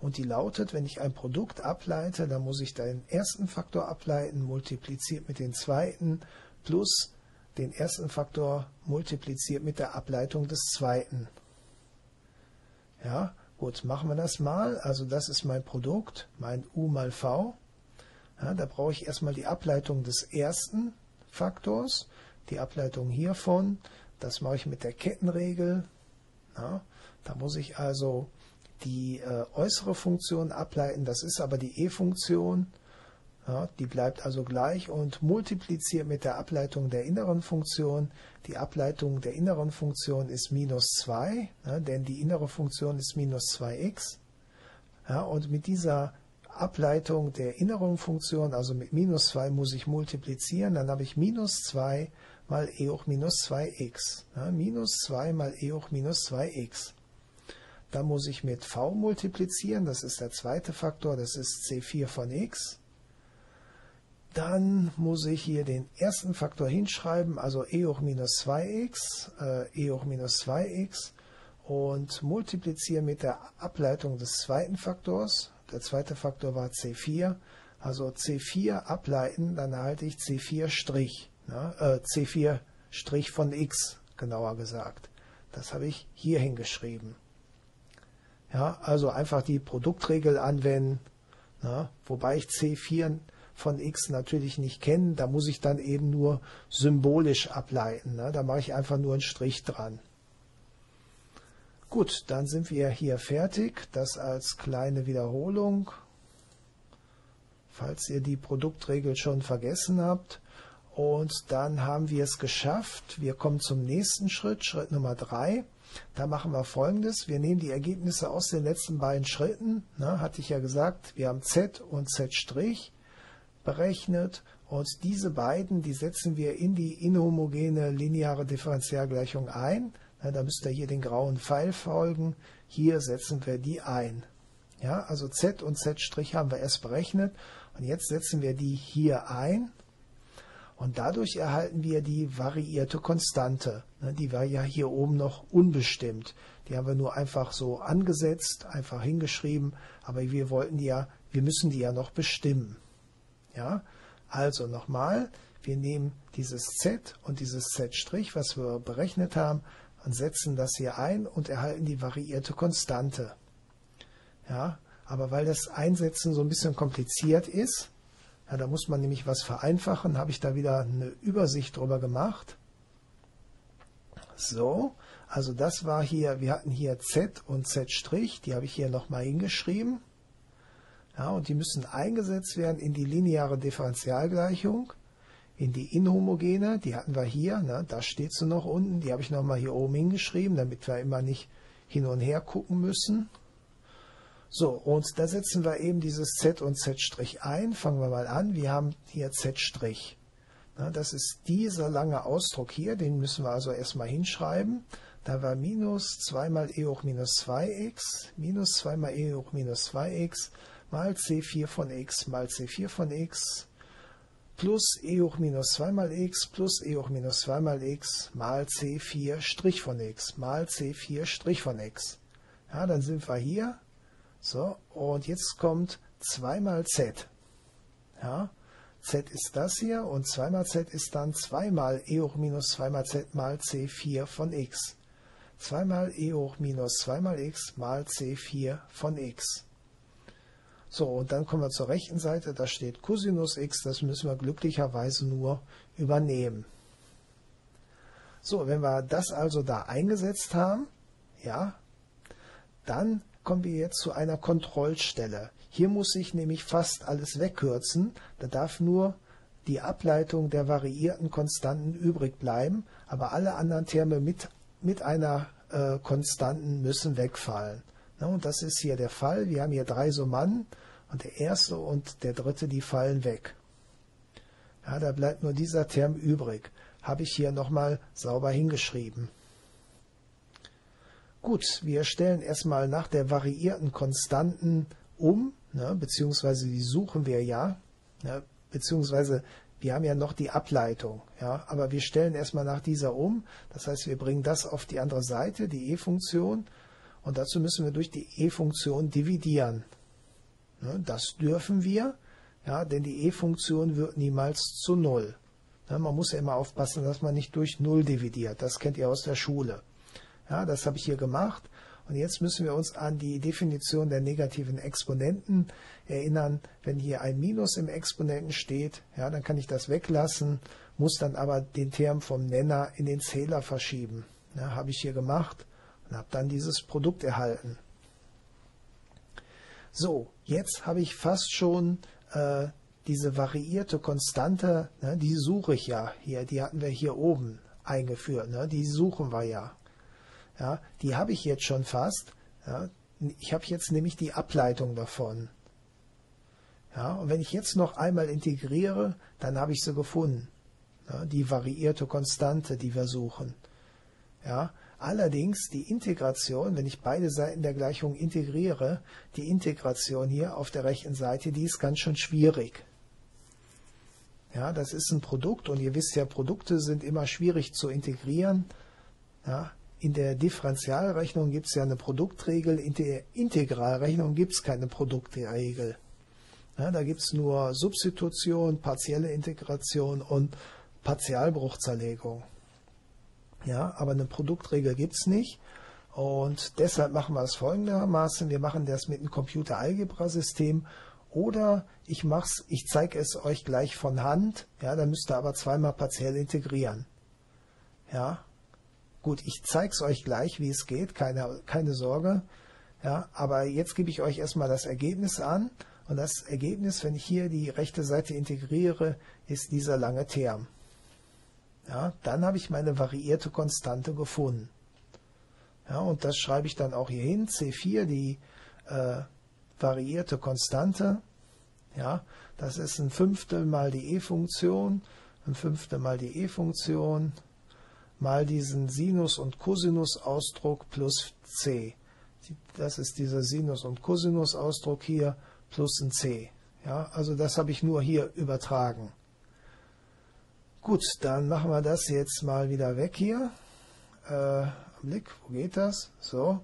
Und die lautet, wenn ich ein Produkt ableite, dann muss ich den ersten Faktor ableiten, multipliziert mit dem zweiten, plus den ersten Faktor multipliziert mit der Ableitung des zweiten. Ja, gut, machen wir das mal. Also das ist mein Produkt, mein U mal V. Ja, da brauche ich erstmal die Ableitung des ersten Faktors, die Ableitung hiervon, das mache ich mit der Kettenregel. Ja, da muss ich also die äh, äußere Funktion ableiten, das ist aber die e-Funktion. Ja, die bleibt also gleich und multipliziert mit der Ableitung der inneren Funktion. Die Ableitung der inneren Funktion ist minus 2, ja, denn die innere Funktion ist minus 2x. Ja, und mit dieser Ableitung der inneren Funktion, also mit minus 2 muss ich multiplizieren, dann habe ich minus 2 mal e hoch minus 2x. Ja, minus 2 mal e hoch minus 2x. Dann muss ich mit v multiplizieren, das ist der zweite Faktor, das ist c4 von x. Dann muss ich hier den ersten Faktor hinschreiben, also e hoch minus 2x, äh, e hoch minus 2x und multipliziere mit der Ableitung des zweiten Faktors. Der zweite Faktor war c4, also c4 ableiten, dann erhalte ich c4 Strich. Ne? Äh, C4' von x, genauer gesagt. Das habe ich hier hingeschrieben. Ja, also einfach die Produktregel anwenden, ne? wobei ich C4 von x natürlich nicht kenne. Da muss ich dann eben nur symbolisch ableiten. Ne? Da mache ich einfach nur einen Strich dran. Gut, dann sind wir hier fertig. Das als kleine Wiederholung. Falls ihr die Produktregel schon vergessen habt. Und dann haben wir es geschafft. Wir kommen zum nächsten Schritt, Schritt Nummer drei. Da machen wir folgendes. Wir nehmen die Ergebnisse aus den letzten beiden Schritten. Ne, hatte ich ja gesagt, wir haben z und z' berechnet und diese beiden, die setzen wir in die inhomogene lineare Differentialgleichung ein. Da müsst ihr hier den grauen Pfeil folgen. Hier setzen wir die ein. Ja, also z und z' haben wir erst berechnet und jetzt setzen wir die hier ein und dadurch erhalten wir die variierte Konstante. Die war ja hier oben noch unbestimmt. Die haben wir nur einfach so angesetzt, einfach hingeschrieben, aber wir wollten die ja, wir müssen die ja noch bestimmen. Ja, also nochmal, wir nehmen dieses z und dieses z', was wir berechnet haben, und setzen das hier ein und erhalten die variierte Konstante. Ja, aber weil das Einsetzen so ein bisschen kompliziert ist, ja, da muss man nämlich was vereinfachen, habe ich da wieder eine Übersicht drüber gemacht. So, also das war hier, wir hatten hier z und z', die habe ich hier nochmal hingeschrieben. Ja, und die müssen eingesetzt werden in die lineare Differentialgleichung, in die inhomogene, die hatten wir hier, ne, da steht sie noch unten, die habe ich nochmal hier oben hingeschrieben, damit wir immer nicht hin und her gucken müssen. So, und da setzen wir eben dieses Z und Z' ein. Fangen wir mal an. Wir haben hier Z'. das ist dieser lange Ausdruck hier, den müssen wir also erstmal hinschreiben. Da war minus 2 mal e hoch minus 2x, minus 2 mal e hoch minus 2x, mal c4 von x mal c4 von x, plus e hoch minus 2 mal x, plus e hoch minus 2 mal x, mal c4 Strich von x, mal c4 Strich von x. Ja, dann sind wir hier so, und jetzt kommt 2 mal z. Ja, z ist das hier und 2 mal z ist dann 2 mal e hoch minus 2 mal z mal c4 von x. 2 mal e hoch minus 2 mal x mal c4 von x. So, und dann kommen wir zur rechten Seite, da steht Cosinus x, das müssen wir glücklicherweise nur übernehmen. So, wenn wir das also da eingesetzt haben, ja, dann kommen wir jetzt zu einer Kontrollstelle. Hier muss ich nämlich fast alles wegkürzen. Da darf nur die Ableitung der variierten Konstanten übrig bleiben, aber alle anderen Terme mit, mit einer äh, Konstanten müssen wegfallen. Na, und das ist hier der Fall. Wir haben hier drei Summannen und der erste und der dritte, die fallen weg. Ja, da bleibt nur dieser Term übrig. Habe ich hier nochmal sauber hingeschrieben. Gut, wir stellen erstmal nach der variierten Konstanten um, ne, beziehungsweise die suchen wir ja, ne, beziehungsweise wir haben ja noch die Ableitung, ja, aber wir stellen erstmal nach dieser um. Das heißt, wir bringen das auf die andere Seite, die e-Funktion, und dazu müssen wir durch die e-Funktion dividieren. Ne, das dürfen wir, ja, denn die e-Funktion wird niemals zu null. Ne, man muss ja immer aufpassen, dass man nicht durch null dividiert. Das kennt ihr aus der Schule. Ja, das habe ich hier gemacht. Und jetzt müssen wir uns an die Definition der negativen Exponenten erinnern. Wenn hier ein Minus im Exponenten steht, ja, dann kann ich das weglassen, muss dann aber den Term vom Nenner in den Zähler verschieben. Ja, habe ich hier gemacht und habe dann dieses Produkt erhalten. So, jetzt habe ich fast schon äh, diese variierte Konstante, ne, die suche ich ja hier, die hatten wir hier oben eingeführt, ne, die suchen wir ja. Ja, die habe ich jetzt schon fast. Ja, ich habe jetzt nämlich die Ableitung davon. Ja, und wenn ich jetzt noch einmal integriere, dann habe ich sie gefunden. Ja, die variierte Konstante, die wir suchen. Ja, allerdings die Integration, wenn ich beide Seiten der Gleichung integriere, die Integration hier auf der rechten Seite, die ist ganz schön schwierig. Ja, das ist ein Produkt und ihr wisst ja, Produkte sind immer schwierig zu integrieren. Ja, in der Differentialrechnung gibt es ja eine Produktregel, in der Integralrechnung gibt es keine Produktregel. Ja, da gibt es nur Substitution, partielle Integration und Partialbruchzerlegung. Ja, aber eine Produktregel gibt es nicht. Und deshalb machen wir es folgendermaßen. Wir machen das mit einem Computer-Algebra-System oder ich ich zeige es euch gleich von Hand. Ja, dann müsst ihr aber zweimal partiell integrieren. Ja, Gut, ich zeige es euch gleich, wie es geht, keine, keine Sorge. Ja, aber jetzt gebe ich euch erstmal das Ergebnis an. Und das Ergebnis, wenn ich hier die rechte Seite integriere, ist dieser lange Term. Ja, dann habe ich meine variierte Konstante gefunden. Ja, und das schreibe ich dann auch hier hin. C4, die äh, variierte Konstante. Ja, das ist ein Fünftel mal die e-Funktion, ein Fünftel mal die e-Funktion, mal diesen Sinus- und Cosinus-Ausdruck plus c. Das ist dieser Sinus- und Cosinus-Ausdruck hier plus ein c. Ja, also das habe ich nur hier übertragen. Gut, dann machen wir das jetzt mal wieder weg hier. Äh, Blick, wo geht das? So.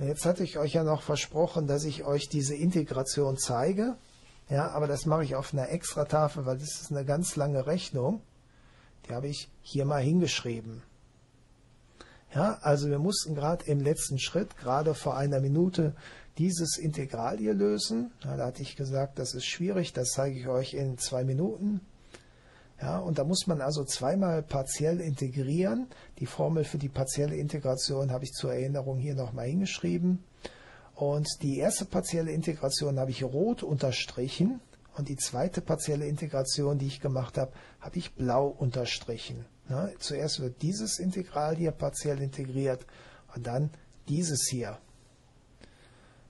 Und jetzt hatte ich euch ja noch versprochen, dass ich euch diese Integration zeige. Ja, aber das mache ich auf einer Extratafel, weil das ist eine ganz lange Rechnung. Die habe ich hier mal hingeschrieben. Ja, also wir mussten gerade im letzten Schritt, gerade vor einer Minute, dieses Integral hier lösen. Ja, da hatte ich gesagt, das ist schwierig, das zeige ich euch in zwei Minuten. Ja, und da muss man also zweimal partiell integrieren. Die Formel für die partielle Integration habe ich zur Erinnerung hier nochmal hingeschrieben. Und die erste partielle Integration habe ich rot unterstrichen und die zweite partielle Integration, die ich gemacht habe, habe ich blau unterstrichen. Ja, zuerst wird dieses Integral hier partiell integriert und dann dieses hier.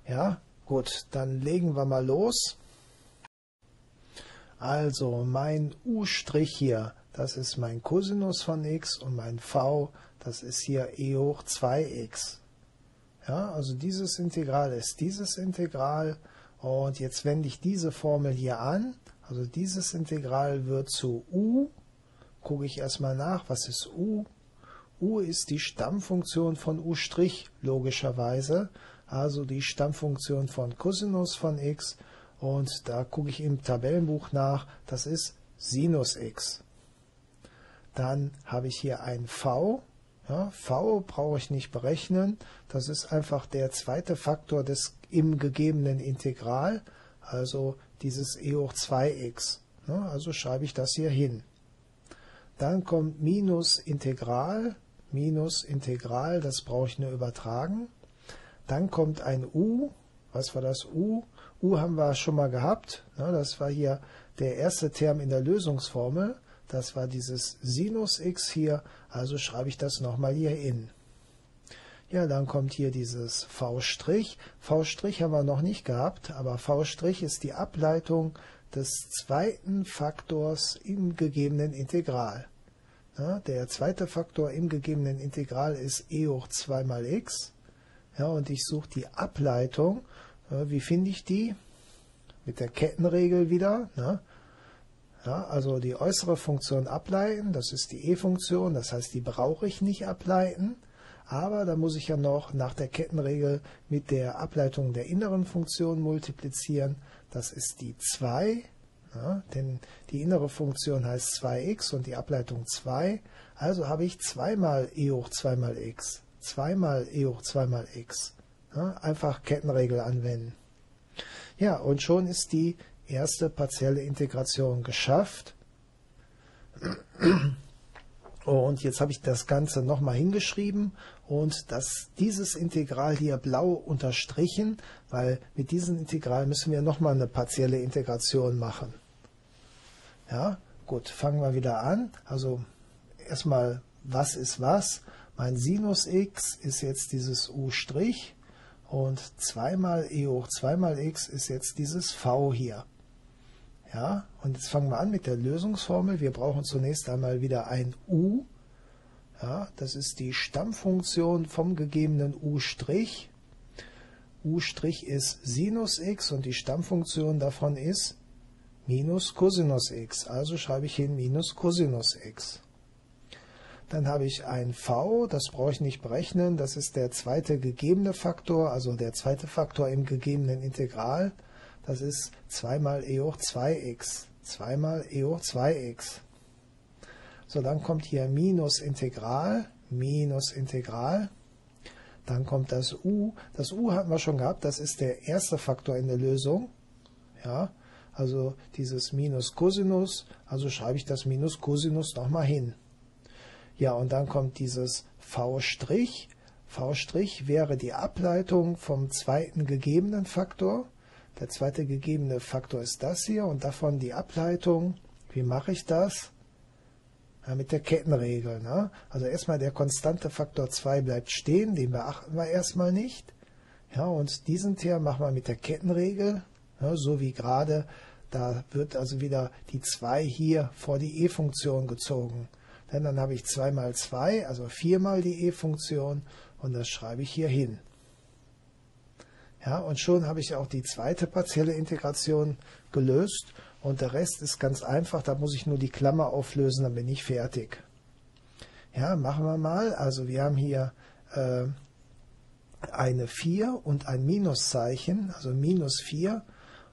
Ja, gut, dann legen wir mal los. Also mein u' hier, das ist mein Cosinus von x und mein v, das ist hier e hoch 2x. Ja, also dieses Integral ist dieses Integral und jetzt wende ich diese Formel hier an. Also dieses Integral wird zu u. Gucke ich erstmal nach, was ist u? u ist die Stammfunktion von u' logischerweise, also die Stammfunktion von Cosinus von x und da gucke ich im Tabellenbuch nach, das ist Sinus x. Dann habe ich hier ein v. Ja, v brauche ich nicht berechnen, das ist einfach der zweite Faktor des im gegebenen Integral, also dieses e hoch 2x. Ja, also schreibe ich das hier hin. Dann kommt minus Integral, minus Integral, das brauche ich nur übertragen. Dann kommt ein u, was war das u? u haben wir schon mal gehabt. Das war hier der erste Term in der Lösungsformel. Das war dieses Sinus x hier. Also schreibe ich das nochmal hier in. Ja, dann kommt hier dieses v'. v' haben wir noch nicht gehabt, aber v' ist die Ableitung des zweiten Faktors im gegebenen Integral. Ja, der zweite Faktor im gegebenen Integral ist e hoch 2 mal x. Ja, und ich suche die Ableitung wie finde ich die? Mit der Kettenregel wieder. Ne? Ja, also die äußere Funktion ableiten, das ist die e-Funktion, das heißt, die brauche ich nicht ableiten. Aber da muss ich ja noch nach der Kettenregel mit der Ableitung der inneren Funktion multiplizieren. Das ist die 2, ja, denn die innere Funktion heißt 2x und die Ableitung 2. Also habe ich 2 mal e hoch 2 mal x. 2 mal e hoch 2 mal x. Ja, einfach Kettenregel anwenden. Ja, und schon ist die erste partielle Integration geschafft. Und jetzt habe ich das Ganze nochmal hingeschrieben und das, dieses Integral hier blau unterstrichen, weil mit diesem Integral müssen wir nochmal eine partielle Integration machen. Ja, gut, fangen wir wieder an. Also erstmal, was ist was? Mein Sinus x ist jetzt dieses u'. Und 2 mal e hoch 2 mal x ist jetzt dieses v hier. Ja, und jetzt fangen wir an mit der Lösungsformel. Wir brauchen zunächst einmal wieder ein u. Ja, das ist die Stammfunktion vom gegebenen u'. u' ist Sinus x und die Stammfunktion davon ist minus Cosinus x. Also schreibe ich hin minus Cosinus x. Dann habe ich ein v, das brauche ich nicht berechnen, das ist der zweite gegebene Faktor, also der zweite Faktor im gegebenen Integral. Das ist 2 mal e hoch 2x. 2 mal e hoch 2x. So, dann kommt hier minus Integral, minus Integral. Dann kommt das u. Das u hatten wir schon gehabt, das ist der erste Faktor in der Lösung. Ja, also dieses minus Cosinus, also schreibe ich das minus Cosinus nochmal hin. Ja, und dann kommt dieses V'. V' wäre die Ableitung vom zweiten gegebenen Faktor. Der zweite gegebene Faktor ist das hier und davon die Ableitung. Wie mache ich das? Ja, mit der Kettenregel. Ne? Also erstmal der konstante Faktor 2 bleibt stehen, den beachten wir erstmal nicht. Ja, und diesen Term machen wir mit der Kettenregel, ja, so wie gerade. Da wird also wieder die 2 hier vor die e-Funktion gezogen. Denn dann habe ich 2 mal 2, also 4 mal die e-Funktion und das schreibe ich hier hin. Ja, und schon habe ich auch die zweite partielle Integration gelöst und der Rest ist ganz einfach, da muss ich nur die Klammer auflösen, dann bin ich fertig. Ja, machen wir mal. Also wir haben hier äh, eine 4 und ein Minuszeichen, also minus 4.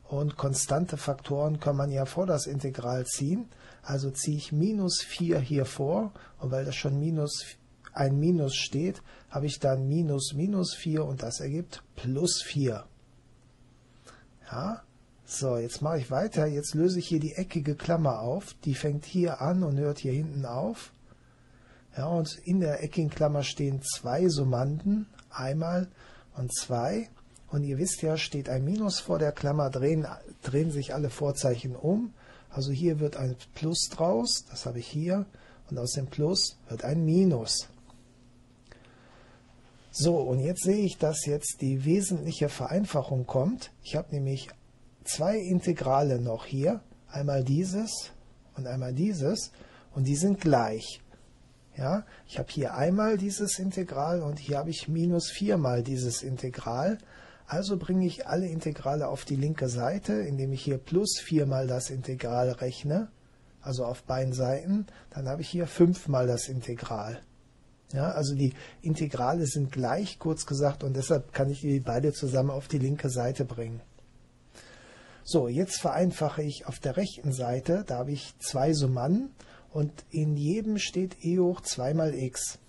Und konstante Faktoren kann man ja vor das Integral ziehen. Also ziehe ich minus 4 hier vor. Und weil das schon minus, ein Minus steht, habe ich dann minus minus 4 und das ergibt plus 4. Ja, so, jetzt mache ich weiter. Jetzt löse ich hier die eckige Klammer auf. Die fängt hier an und hört hier hinten auf. Ja, und in der eckigen Klammer stehen zwei Summanden, einmal und zwei. Und ihr wisst ja, steht ein Minus vor der Klammer, drehen, drehen sich alle Vorzeichen um. Also hier wird ein Plus draus, das habe ich hier, und aus dem Plus wird ein Minus. So, und jetzt sehe ich, dass jetzt die wesentliche Vereinfachung kommt. Ich habe nämlich zwei Integrale noch hier, einmal dieses und einmal dieses, und die sind gleich. Ja, ich habe hier einmal dieses Integral und hier habe ich minus 4 mal dieses Integral. Also bringe ich alle Integrale auf die linke Seite, indem ich hier plus 4 mal das Integral rechne, also auf beiden Seiten. Dann habe ich hier 5 mal das Integral. Ja, also die Integrale sind gleich, kurz gesagt, und deshalb kann ich die beide zusammen auf die linke Seite bringen. So, jetzt vereinfache ich auf der rechten Seite, da habe ich zwei Summanden und in jedem steht e hoch 2 mal x.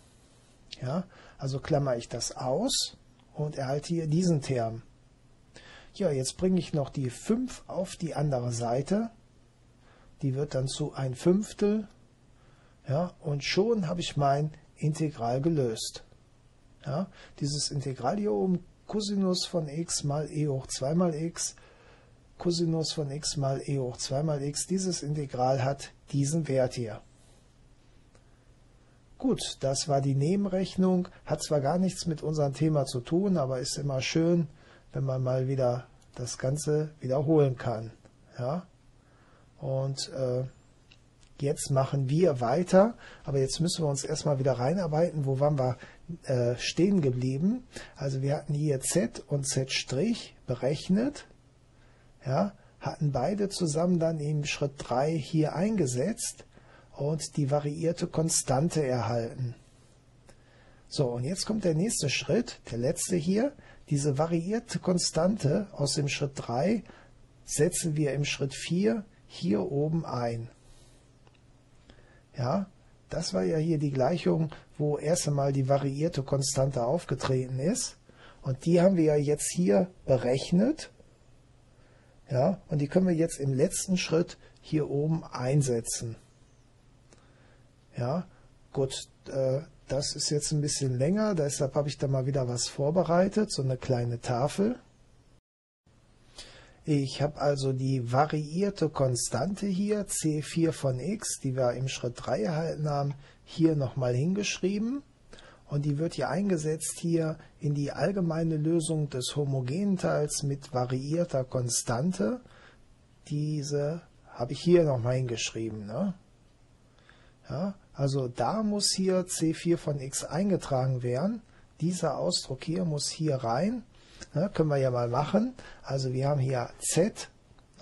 Ja, also klammer ich das aus und erhalte hier diesen Term. Ja, jetzt bringe ich noch die 5 auf die andere Seite. Die wird dann zu ein Fünftel. Ja, und schon habe ich mein Integral gelöst. Ja, dieses Integral hier oben, Cosinus von x mal e hoch 2 mal x, Cosinus von x mal e hoch 2 mal x, dieses Integral hat diesen Wert hier. Gut, das war die Nebenrechnung, hat zwar gar nichts mit unserem Thema zu tun, aber ist immer schön, wenn man mal wieder das Ganze wiederholen kann. Ja? Und äh, jetzt machen wir weiter, aber jetzt müssen wir uns erstmal wieder reinarbeiten, wo waren wir äh, stehen geblieben. Also wir hatten hier z und z' berechnet ja, hatten beide zusammen dann im Schritt 3 hier eingesetzt und die variierte Konstante erhalten. So, und jetzt kommt der nächste Schritt, der letzte hier. Diese variierte Konstante aus dem Schritt 3 setzen wir im Schritt 4 hier oben ein. Ja, das war ja hier die Gleichung, wo erst einmal die variierte Konstante aufgetreten ist. Und die haben wir ja jetzt hier berechnet ja, und die können wir jetzt im letzten Schritt hier oben einsetzen. Ja, gut, äh, das ist jetzt ein bisschen länger, deshalb habe ich da mal wieder was vorbereitet, so eine kleine Tafel. Ich habe also die variierte Konstante hier, C4 von x, die wir im Schritt 3 erhalten haben, hier nochmal hingeschrieben und die wird hier eingesetzt hier in die allgemeine Lösung des homogenen Teils mit variierter Konstante. Diese habe ich hier nochmal hingeschrieben. Ne? Ja, also da muss hier C4 von x eingetragen werden. Dieser Ausdruck hier muss hier rein. Ne, können wir ja mal machen. Also wir haben hier z,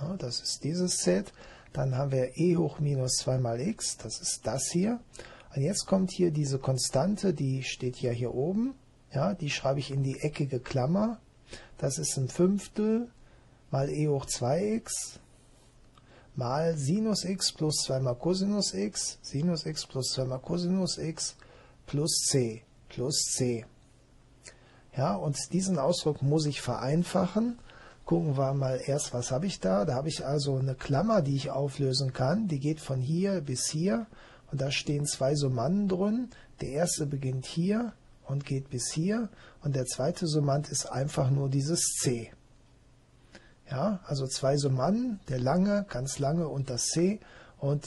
ne, das ist dieses z. Dann haben wir e hoch minus 2 mal x, das ist das hier. Und jetzt kommt hier diese Konstante, die steht ja hier oben. Ja, die schreibe ich in die eckige Klammer. Das ist ein Fünftel mal e hoch 2x mal Sinus x plus 2 mal Cosinus x, Sinus x plus 2 mal Cosinus x plus c, plus c. Ja, und diesen Ausdruck muss ich vereinfachen. Gucken wir mal erst, was habe ich da? Da habe ich also eine Klammer, die ich auflösen kann. Die geht von hier bis hier und da stehen zwei Summanden drin. Der erste beginnt hier und geht bis hier und der zweite Summand ist einfach nur dieses C. Ja, also zwei Summanden, der lange, ganz lange und das C und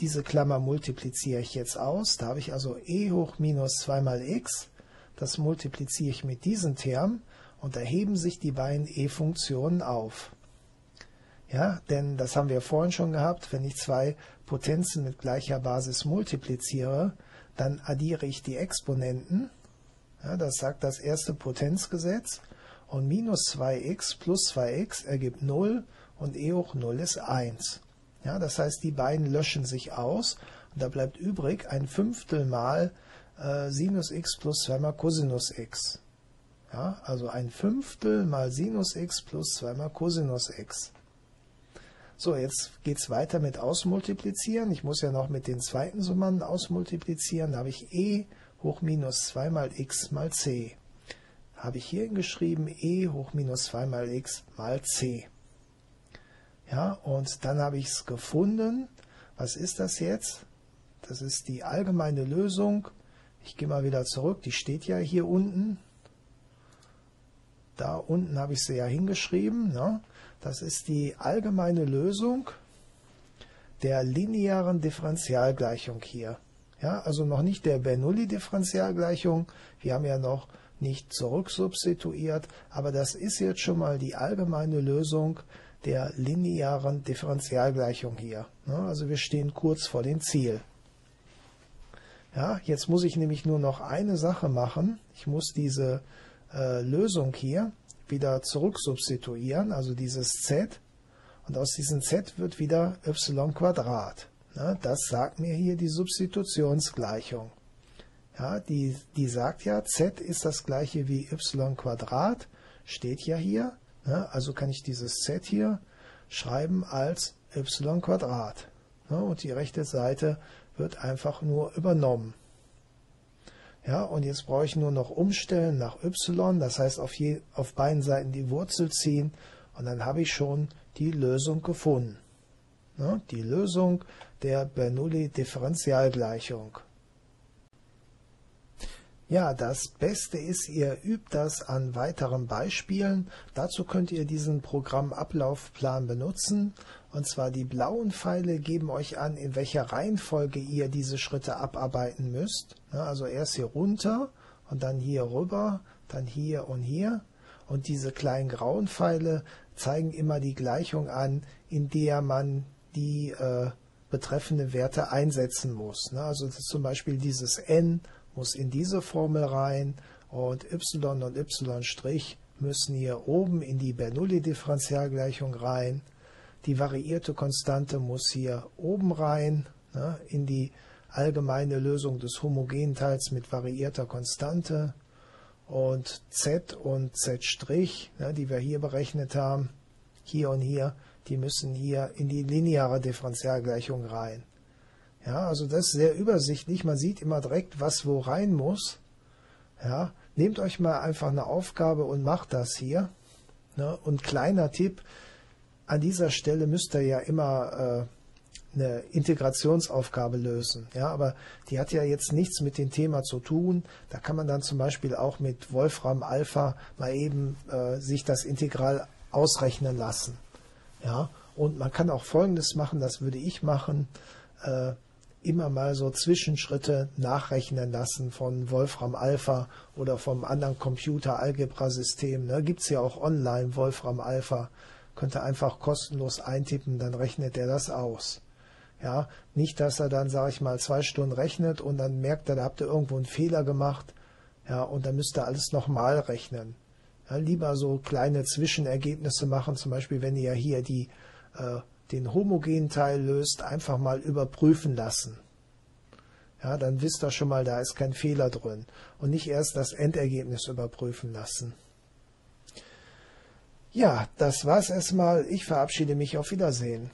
Diese Klammer multipliziere ich jetzt aus. Da habe ich also e hoch minus 2 mal x. Das multipliziere ich mit diesem Term und da heben sich die beiden e-Funktionen auf. Ja, denn das haben wir vorhin schon gehabt, wenn ich zwei Potenzen mit gleicher Basis multipliziere, dann addiere ich die Exponenten. Ja, das sagt das erste Potenzgesetz. Und minus 2x plus 2x ergibt 0 und e hoch 0 ist 1. Ja, das heißt, die beiden löschen sich aus und da bleibt übrig ein Fünftel mal äh, Sinus x plus 2 mal Cosinus x. Ja, also ein Fünftel mal Sinus x plus 2 mal Cosinus x. So, jetzt geht es weiter mit Ausmultiplizieren. Ich muss ja noch mit den zweiten Summanden ausmultiplizieren. Da habe ich e hoch minus 2 mal x mal c. Habe ich hier geschrieben e hoch minus 2 mal x mal c. Ja, und dann habe ich es gefunden. Was ist das jetzt? Das ist die allgemeine Lösung. Ich gehe mal wieder zurück. Die steht ja hier unten. Da unten habe ich sie ja hingeschrieben. Ne? Das ist die allgemeine Lösung der linearen Differentialgleichung hier. Ja, also noch nicht der Bernoulli-Differentialgleichung. Wir haben ja noch nicht zurücksubstituiert, aber das ist jetzt schon mal die allgemeine Lösung der linearen Differentialgleichung hier. Ne? Also wir stehen kurz vor dem Ziel. Ja, jetzt muss ich nämlich nur noch eine Sache machen. Ich muss diese äh, Lösung hier wieder zurücksubstituieren, also dieses z. Und aus diesem z wird wieder y Quadrat. Ne? Das sagt mir hier die Substitutionsgleichung. Ja, die, die sagt ja, z ist das gleiche wie y Quadrat, steht ja hier. Ne? Also kann ich dieses z hier schreiben als y Quadrat. Ne? Und die rechte Seite wird einfach nur übernommen. Ja, und jetzt brauche ich nur noch umstellen nach y, das heißt auf, je, auf beiden Seiten die Wurzel ziehen und dann habe ich schon die Lösung gefunden. Ja, die Lösung der Bernoulli-Differentialgleichung. Ja, das Beste ist, ihr übt das an weiteren Beispielen. Dazu könnt ihr diesen Programmablaufplan benutzen. Und zwar die blauen Pfeile geben euch an, in welcher Reihenfolge ihr diese Schritte abarbeiten müsst. Also erst hier runter und dann hier rüber, dann hier und hier. Und diese kleinen grauen Pfeile zeigen immer die Gleichung an, in der man die äh, betreffende Werte einsetzen muss. Also zum Beispiel dieses n muss in diese Formel rein und y und y' müssen hier oben in die Bernoulli-Differentialgleichung rein. Die variierte Konstante muss hier oben rein ne, in die allgemeine Lösung des homogenen Teils mit variierter Konstante. Und z und z', ne, die wir hier berechnet haben, hier und hier, die müssen hier in die lineare Differentialgleichung rein. Ja, also das ist sehr übersichtlich. Man sieht immer direkt, was wo rein muss. Ja, nehmt euch mal einfach eine Aufgabe und macht das hier. Ne? Und kleiner Tipp, an dieser Stelle müsst ihr ja immer äh, eine Integrationsaufgabe lösen. Ja, aber die hat ja jetzt nichts mit dem Thema zu tun. Da kann man dann zum Beispiel auch mit Wolfram Alpha mal eben äh, sich das Integral ausrechnen lassen. Ja, und man kann auch Folgendes machen, das würde ich machen. Äh, immer mal so Zwischenschritte nachrechnen lassen von Wolfram Alpha oder vom anderen Computer-Algebra-System. Ne? Gibt es ja auch online Wolfram Alpha. Könnt ihr einfach kostenlos eintippen, dann rechnet er das aus. Ja, nicht, dass er dann, sage ich mal, zwei Stunden rechnet und dann merkt er, da habt ihr irgendwo einen Fehler gemacht. Ja, und dann müsst ihr alles nochmal rechnen. Ja, lieber so kleine Zwischenergebnisse machen, zum Beispiel, wenn ihr hier die äh, den homogenen Teil löst, einfach mal überprüfen lassen. Ja, dann wisst ihr schon mal, da ist kein Fehler drin. Und nicht erst das Endergebnis überprüfen lassen. Ja, das war's erstmal. Ich verabschiede mich. Auf Wiedersehen.